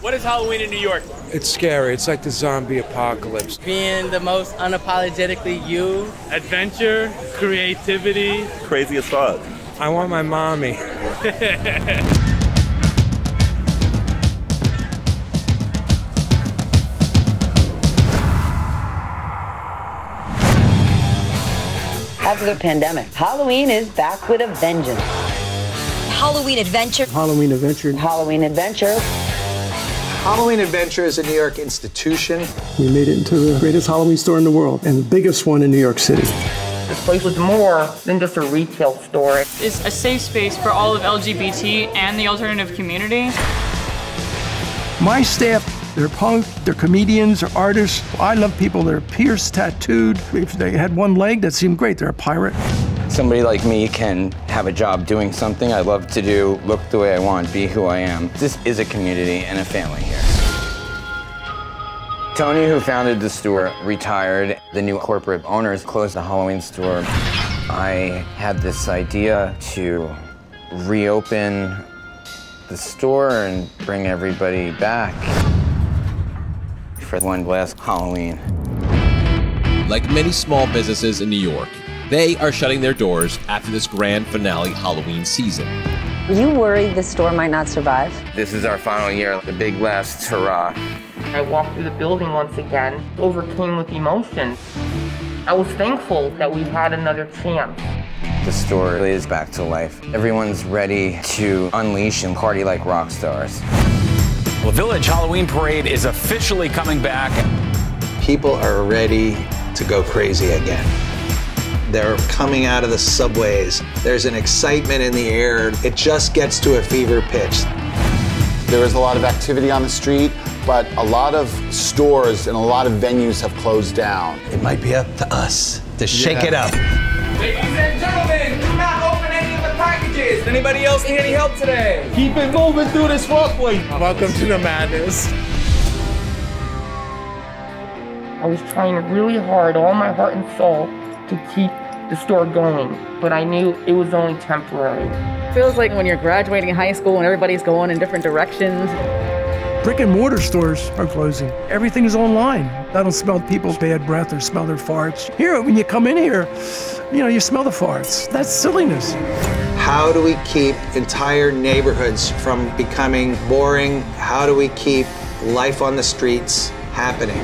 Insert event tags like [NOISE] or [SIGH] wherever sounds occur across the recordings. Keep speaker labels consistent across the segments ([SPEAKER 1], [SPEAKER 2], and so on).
[SPEAKER 1] What is Halloween in New York?
[SPEAKER 2] It's scary. It's like the zombie apocalypse.
[SPEAKER 3] Being the most unapologetically you.
[SPEAKER 1] Adventure, creativity.
[SPEAKER 4] Crazy as fuck.
[SPEAKER 2] I want my mommy.
[SPEAKER 5] After the pandemic, Halloween is back with a vengeance.
[SPEAKER 6] Halloween Adventure.
[SPEAKER 7] Halloween Adventure.
[SPEAKER 5] Halloween Adventure.
[SPEAKER 8] Halloween Adventure is a New York institution.
[SPEAKER 7] We made it into the greatest Halloween store in the world and the biggest one in New York City.
[SPEAKER 9] This place was more than just a retail store.
[SPEAKER 10] It's a safe space for all of LGBT and the alternative community.
[SPEAKER 7] My staff, they're punk, they're comedians, they're artists. I love people that are pierced, tattooed. If they had one leg, that seemed great. They're a pirate.
[SPEAKER 11] Somebody like me can have a job doing something I love to do, look the way I want, be who I am. This is a community and a family here. Tony, who founded the store, retired. The new corporate owners closed the Halloween store. I had this idea to reopen the store and bring everybody back for one last Halloween.
[SPEAKER 12] Like many small businesses in New York, they are shutting their doors after this grand finale Halloween season.
[SPEAKER 13] You worried the store might not survive?
[SPEAKER 11] This is our final year, the big last hurrah.
[SPEAKER 9] I walked through the building once again, overcame with emotion. I was thankful that we had another chance.
[SPEAKER 11] The store is back to life. Everyone's ready to unleash and party like rock stars.
[SPEAKER 14] Well, Village Halloween Parade is officially coming back.
[SPEAKER 8] People are ready to go crazy again. They're coming out of the subways. There's an excitement in the air. It just gets to a fever pitch.
[SPEAKER 15] There is a lot of activity on the street, but a lot of stores and a lot of venues have closed down.
[SPEAKER 8] It might be up to us to shake
[SPEAKER 15] Yeah.
[SPEAKER 8] it up.
[SPEAKER 16] Ladies and gentlemen, do not open any of the packages. Anybody else need any help today?
[SPEAKER 17] Keep it moving through this walkway.
[SPEAKER 2] Welcome to the madness.
[SPEAKER 9] I was trying really hard, all my heart and soul, to keep the store going, but I knew it was only temporary.
[SPEAKER 18] Feels like when you're graduating high school and everybody's going in different directions.
[SPEAKER 7] Brick and mortar stores are closing. Everything is online. I don't smell people's bad breath or smell their farts. Here, when you come in here, you know, you smell the farts. That's silliness.
[SPEAKER 8] How do we keep entire neighborhoods from becoming boring? How do we keep life on the streets happening?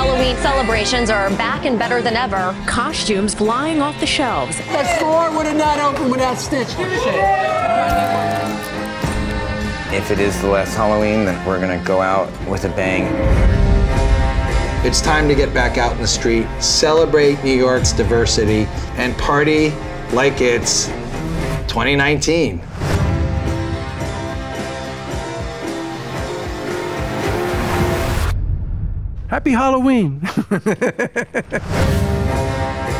[SPEAKER 6] Halloween celebrations are back and better than ever.
[SPEAKER 19] Costumes flying off the shelves.
[SPEAKER 17] The store would have not opened without Stitch.
[SPEAKER 11] If it is the last Halloween, then we're gonna go out with a bang.
[SPEAKER 8] It's time to get back out in the street, celebrate New York's diversity, and party like it's 2019.
[SPEAKER 7] Happy Halloween! [LAUGHS]